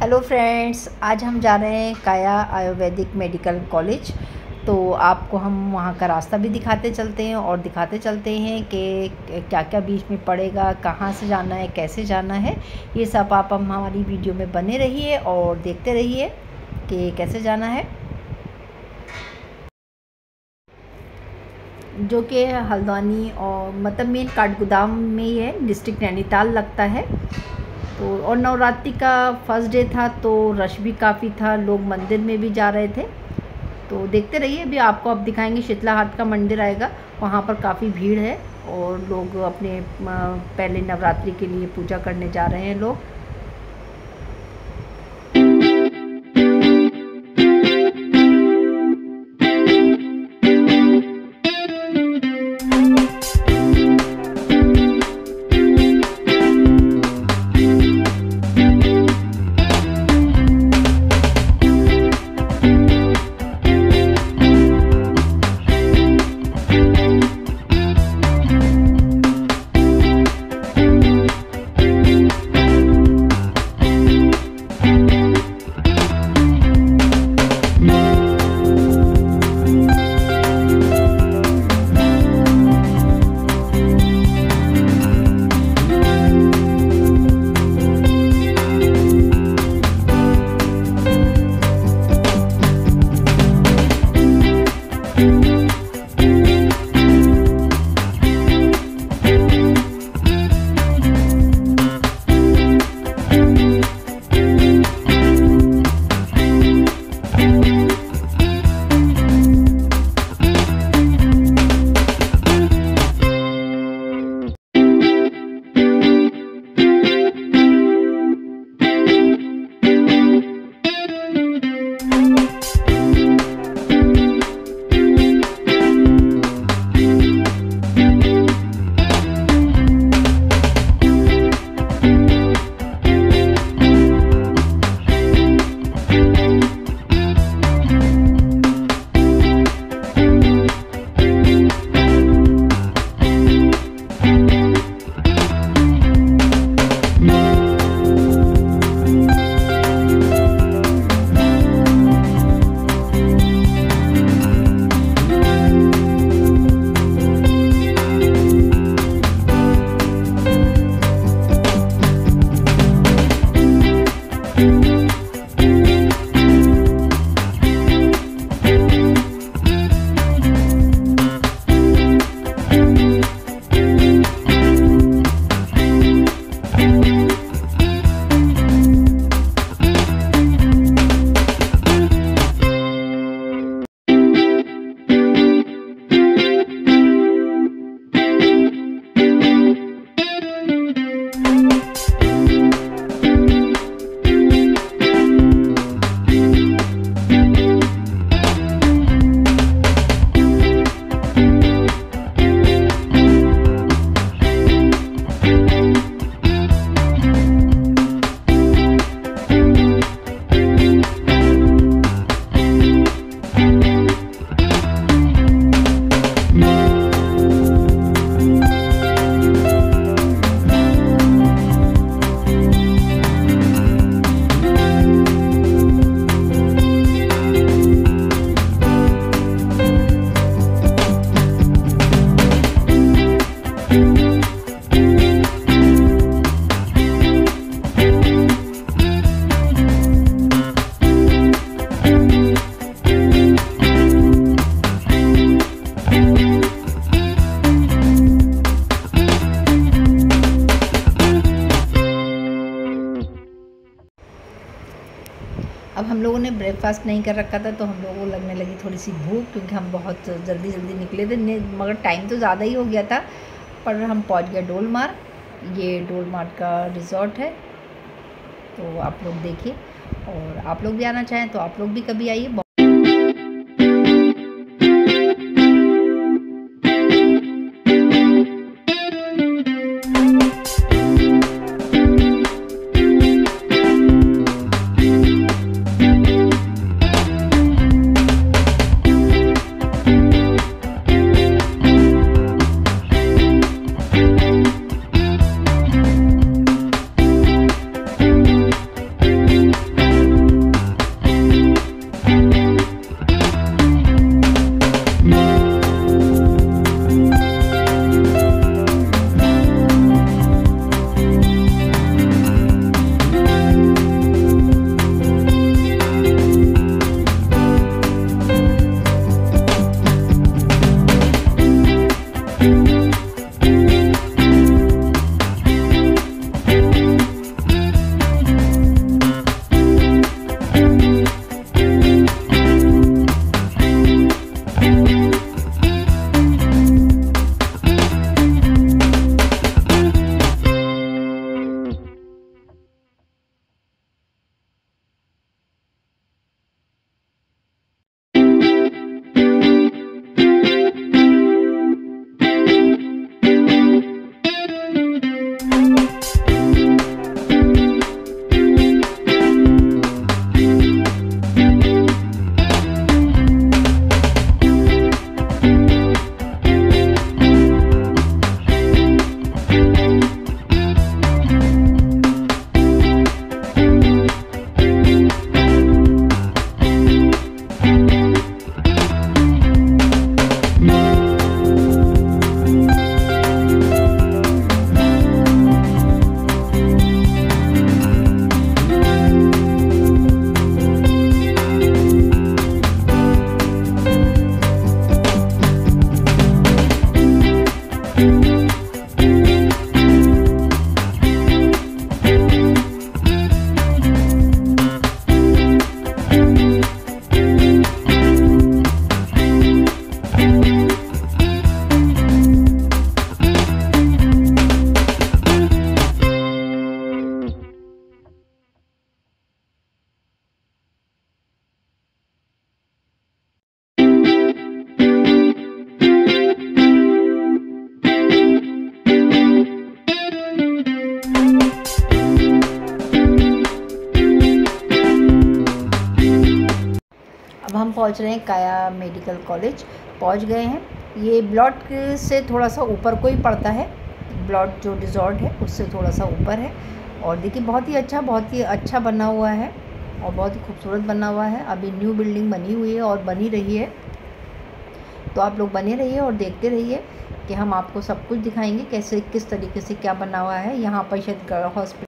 Hello friends आज हम जा रहे हैं काया आयुर्वेदिक मेडिकल कॉलेज। तो आपको हम वहाँ का रास्ता भी दिखाते चलते हैं और दिखाते चलते हैं कि क्या क्या बीच में पड़ेगा, कहाँ से जाना है, कैसे जाना है। ये सब आप हम हमारी वीडियो में बने रहिए और देखते रहिए कि कैसे जाना है। जो कि हल्द्वानी और मतलब मेन काठगोदाम में ही है, डिस्ट्रिक्ट नैनीताल लगता है। तो और नवरात्रि का फ़र्स्ट डे था तो रश भी काफ़ी था, लोग मंदिर में भी जा रहे थे। तो देखते रहिए, अभी आपको अब दिखाएँगे शीतला हाट का मंदिर आएगा, वहाँ पर काफ़ी भीड़ है और लोग अपने पहले नवरात्रि के लिए पूजा करने जा रहे हैं लोग। ब्रेकफास्ट नहीं कर रखा था तो हम लोगों को लगने लगी थोड़ी सी भूख, क्योंकि हम बहुत जल्दी जल्दी निकले थे। मगर टाइम तो ज़्यादा ही हो गया था, पर हम पहुँच गए डोल मार ये डोल मार्ट का रिज़ॉर्ट है तो आप लोग देखिए। और आप लोग भी आना चाहें तो आप लोग भी कभी आइए। अब हम पहुँच रहे हैं काया मेडिकल कॉलेज। पहुँच गए हैं। ये ब्लॉट से थोड़ा सा ऊपर को ही पड़ता है। ब्लॉट जो रिजॉर्ट है, उससे थोड़ा सा ऊपर है। और देखिए, बहुत ही अच्छा बहुत ही अच्छा बना हुआ है और बहुत ही खूबसूरत बना हुआ है। अभी न्यू बिल्डिंग बनी हुई है और बनी रही है। तो आप लोग बने रहिए और देखते रहिए कि हम आपको सब कुछ दिखाएँगे, कैसे, किस तरीके से क्या बना हुआ है। यहाँ पर शायद हॉस्पिटल